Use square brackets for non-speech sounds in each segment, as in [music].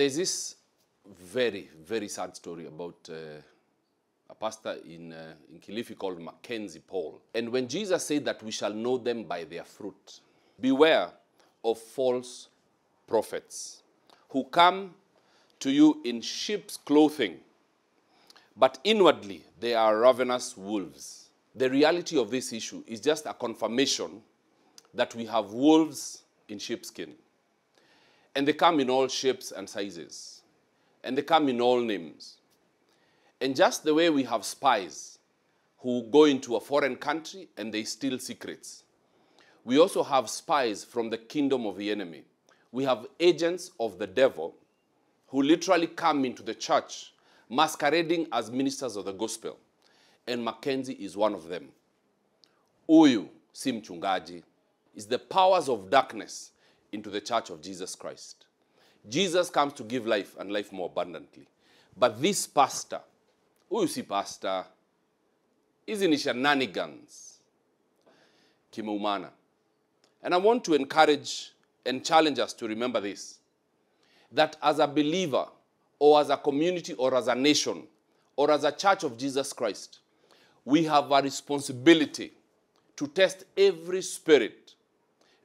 There's this very, very sad story about uh, a pastor in, uh, in Kilifi called Mackenzie Paul. And when Jesus said that we shall know them by their fruit, beware of false prophets who come to you in sheep's clothing, but inwardly they are ravenous wolves. The reality of this issue is just a confirmation that we have wolves in sheepskin. And they come in all shapes and sizes. And they come in all names. And just the way we have spies who go into a foreign country and they steal secrets, we also have spies from the kingdom of the enemy. We have agents of the devil who literally come into the church masquerading as ministers of the gospel. And Mackenzie is one of them. Huyu si mchungaji is the powers of darkness into the church of Jesus Christ. Jesus comes to give life and life more abundantly. But this pastor, huyu si pastor, hizi ni shenanigans kimeumana. And I want to encourage and challenge us to remember this that as a believer, or as a community, or as a nation, or as a church of Jesus Christ, we have a responsibility to test every spirit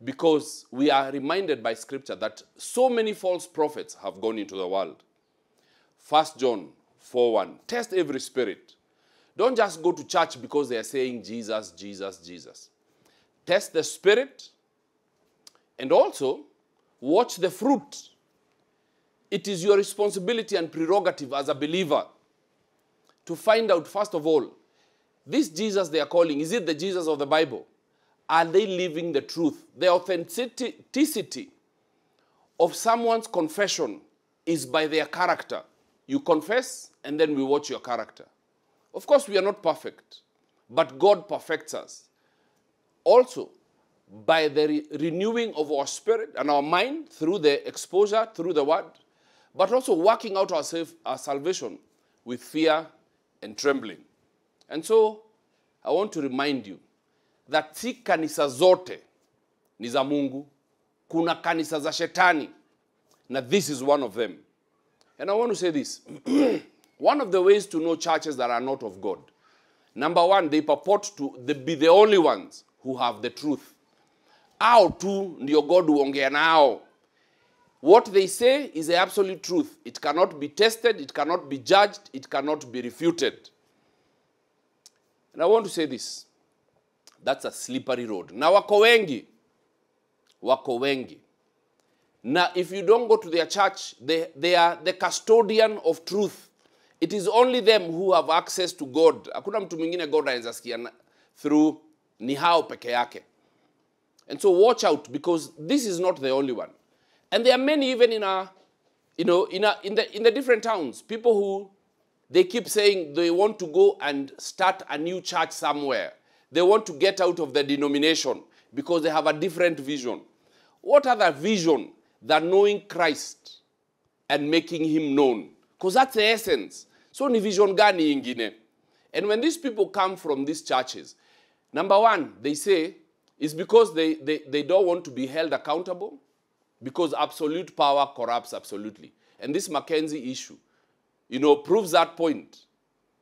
because we are reminded by scripture that so many false prophets have gone into the world. 1 John 4 1. Test every spirit. Don't just go to church because they are saying Jesus, Jesus, Jesus. Test the spirit and also watch the fruit. It is your responsibility and prerogative as a believer to find out, first of all, this Jesus they are calling, is it the Jesus of the Bible? Are they living the truth? The authenticity of someone's confession is by their character. You confess, and then we watch your character. Of course, we are not perfect, but God perfects us. Also, by the re- renewing of our spirit and our mind through the exposure, through the word, but also working out our, our salvation with fear and trembling. And so, I want to remind you that si kanisa zote ni za Mungu. Kuna kanisa za shetani. Now, this is one of them. And I want to say this. [clears throat] one of the ways to know churches that are not of God, number one, they purport to be the only ones who have the truth. Ao tu ndio God huongea nao. What they say is the absolute truth. It cannot be tested, it cannot be judged, it cannot be refuted. And I want to say this. That's a slippery road. Na wako wengi. Wako wengi. Na if you don't go to their church, they, they are the custodian of truth. It is only them who have access to God. Hakuna mtu mwingine God anaweza through ni hao peke yake. And so watch out because this is not the only one. And there are many even in our, you know, in, a, in, the, in the different towns, people who they keep saying they want to go and start a new church somewhere. They want to get out of the denomination because they have a different vision. What other vision than knowing Christ and making him known? Because that's the essence. So ni vision gani ingine? And when these people come from these churches, number one, they say it's because they, they, they don't want to be held accountable because absolute power corrupts absolutely. And this Mackenzie issue, you know, proves that point.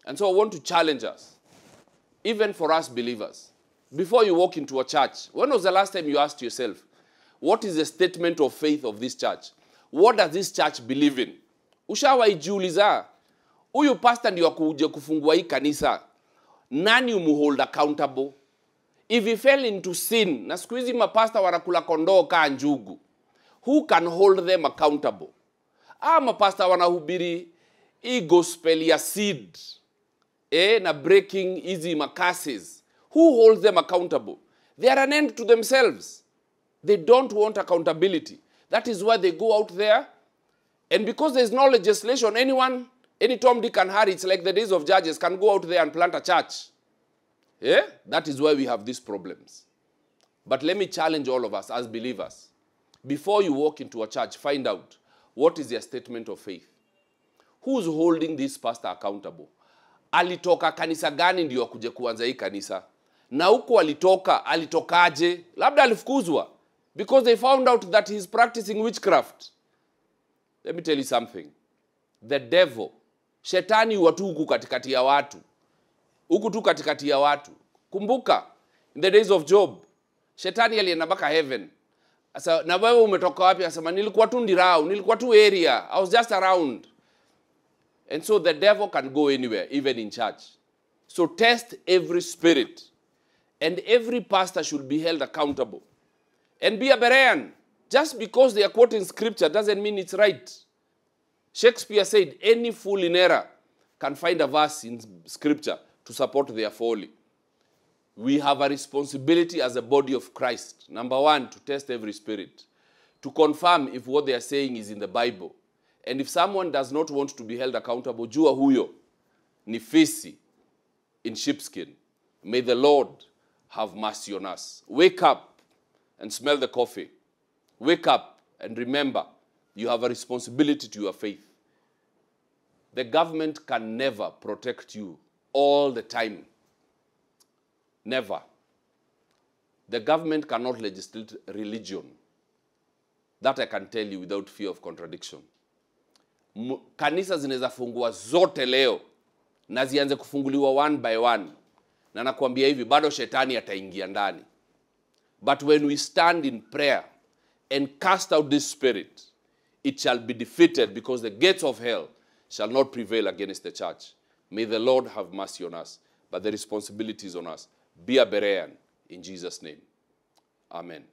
And so I want to challenge us, even for us believers. Before you walk into a church, when was the last time you asked yourself, what is the statement of faith of this church? What does this church believe in? Ushawaijiuliza, huyu pastor ndio akuje kufungua hii kanisa, nani umuhold accountable? If he fell into sin, na siku hizi mapasta wanakula kondoo kaa njugu, who can hold them accountable? Ah, mapasta wanahubiri hii gospel ya seed eh, na breaking hizi makases. Who holds them accountable? They are an end to themselves. They don't want accountability. That is why they go out there. And because there's no legislation, anyone, any Tom, Dick, and Harry, it's like the days of judges, can go out there and plant a church. Yeah? That is why we have these problems. But let me challenge all of us as believers. Before you walk into a church, find out what is their statement of faith. Who's holding this pastor accountable? Alitoka kanisa gani ndio akuje kuanza hii kanisa? Na huko alitoka, alitokaje? Labda alifukuzwa. Because they found out that he is practicing witchcraft. let me tell you something. The devil shetani huwa tu huku katikati ya watu. Huku tu katikati ya watu. Kumbuka in the days of job shetani alienda mpaka heaven. Asa, na wewe umetoka wapi? Asema nilikuwa tu ndirau nilikuwa tu area. I was just around and so the devil can go anywhere even in church so test every spirit and every pastor should be held accountable and be a berean just because they are quoting scripture doesn't mean it's right Shakespeare said, any fool in error can find a verse in scripture to support their folly. We have a responsibility as a body of Christ. Number one, to test every spirit, to confirm if what they are saying is in the Bible. And if someone does not want to be held accountable, jua huyo ni fisi in sheepskin. May the Lord have mercy on us. Wake up and smell the coffee. Wake up and remember you have a responsibility to your faith. The government can never protect you all the time. Never. The government cannot legislate religion. That I can tell you without fear of contradiction. Kanisa zinaweza fungua zote leo na zianze kufunguliwa one by one, na nakwambia hivi, bado shetani ataingia ndani. But when we stand in prayer and cast out this spirit, it shall be defeated because the gates of hell shall not prevail against the church. May the Lord have mercy on us, but the responsibility is on us. Be a Berean in Jesus' name. Amen.